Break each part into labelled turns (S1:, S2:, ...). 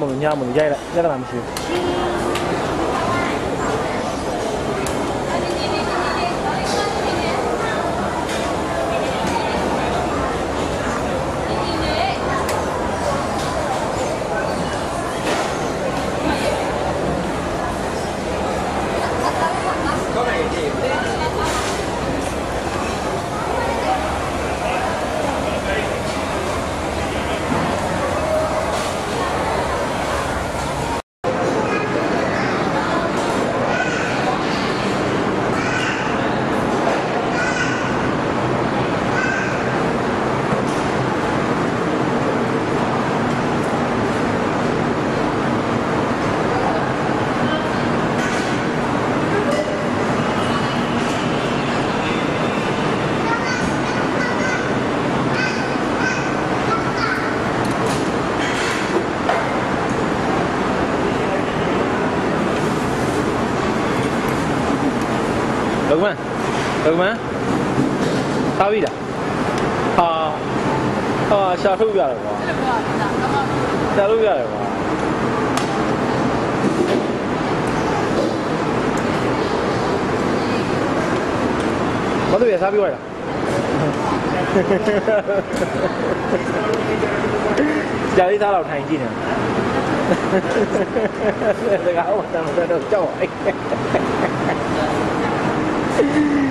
S1: မလို့ညမလို့ရိုက်လိုက်ပြဿနာမရှိဘူး လုံမန်း လုံမန်းသားပြီလားဟာဟာရှာထုတ်ပြရတယ်ကွာရှာထုတ်ပြရတယ်ကွာဘာလို့ရစားပြီးသွားလားကြာလေးသားတော့ထိုင်ကြည့်နေဒါကောင်တော့တော့ကြောက်အိုက်
S2: ကြောက်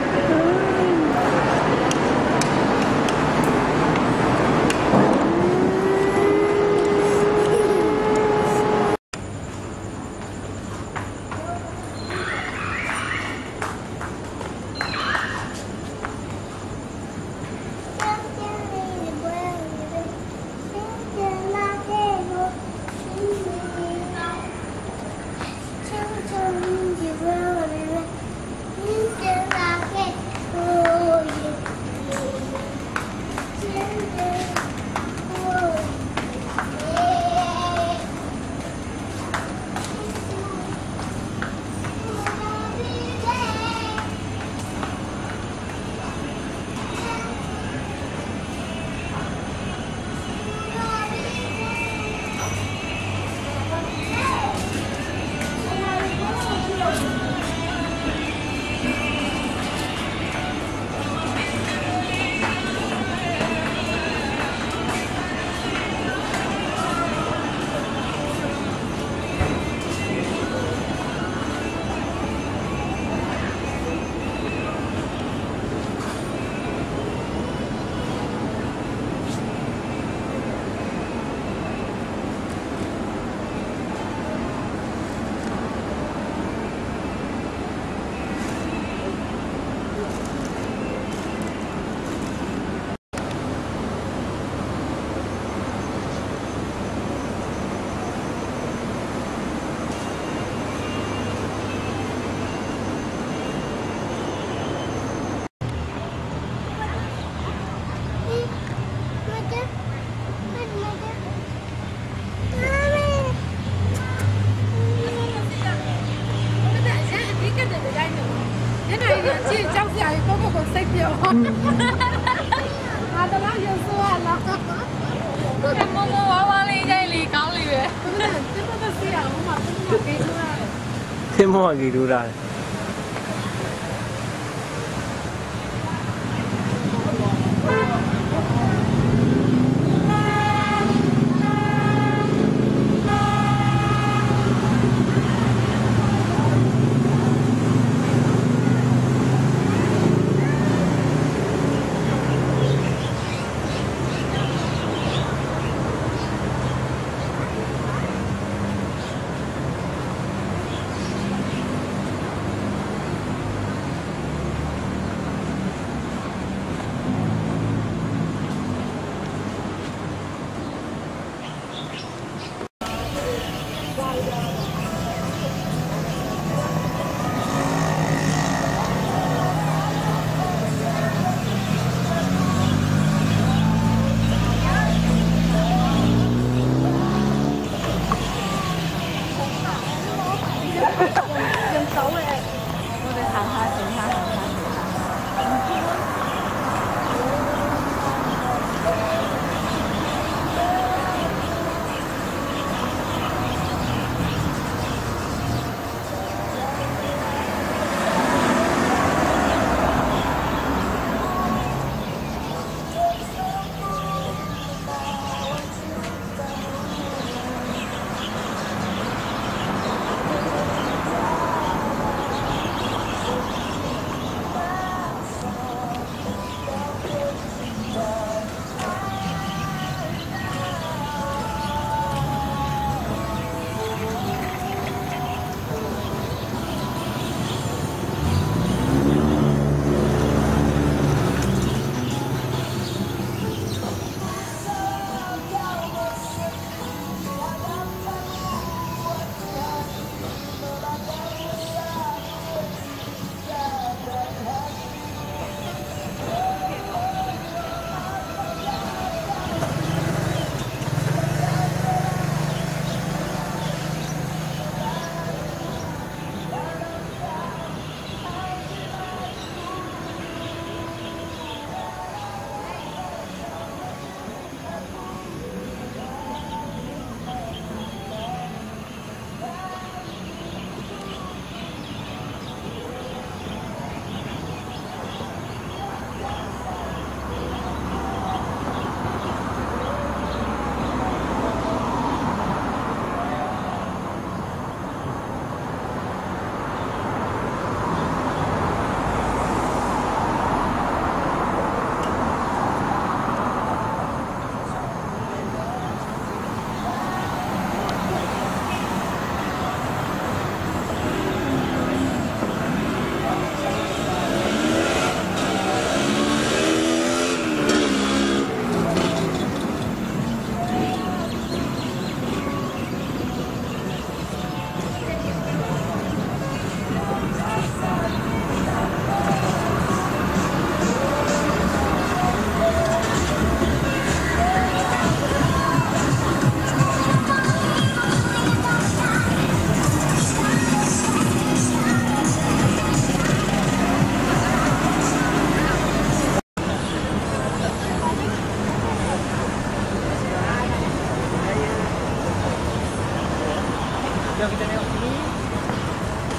S1: သင်မော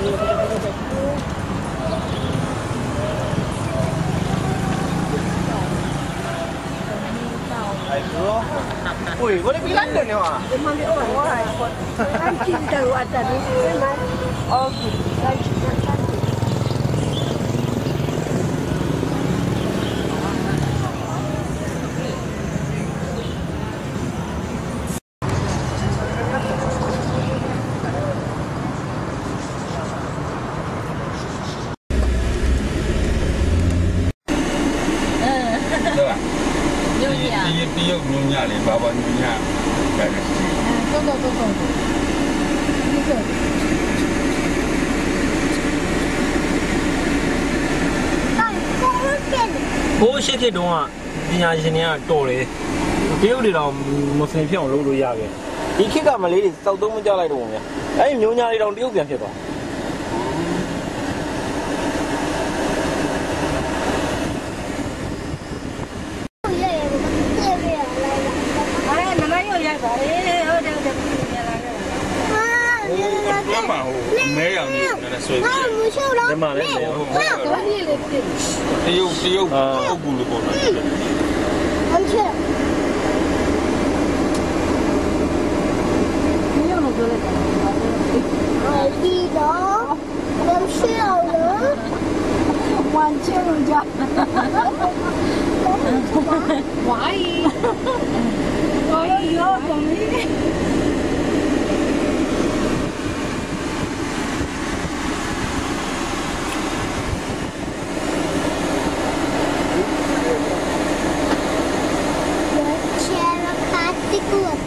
S2: Ui, boleh pergi London ni, Mak? Memang dia orang. Wah, I'm king dah luar tadi. Memang. Oh, okay.
S3: Thank you.
S4: ညာ
S3: လေးဘာဘာ牛ညာပဲလေ
S2: တော့တော့တော့တော့ဒီက
S1: ဘိုးရှိခေတုန်းကပညာရှင်တွေကတော်တယ်တရုတ်တွေတော့မွတ်စလင်ဖြစ်အောင်လုပ်လို့ရခဲ့ဒီခေတ်ကမလေးတွေစောက်သုံးမကြလိုက်တော့ဘူးဗျအဲ့ဒီမျိုးညာတွေတော့တရုတ်ပြန်ဖြစ်သွား
S2: အဲ့နမရောရိုက်ပါလေဟုတ်တယ်ဟုတ်တယ်ပြန်လာခဲ့
S3: ဟိုဘက်မှာဟိုအမဲရောင် ကြီးလည်းဆွဲပြီး
S1: ဒီမှာလည်းလေဟုတ်
S2: ဘာလို့လဲလေပြည့်
S3: တရုတ်တရုတ်ပုတ်ကူလို့ပေါ့နော်
S2: ဒီရောလို့ပြောလိုက် Look.